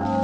you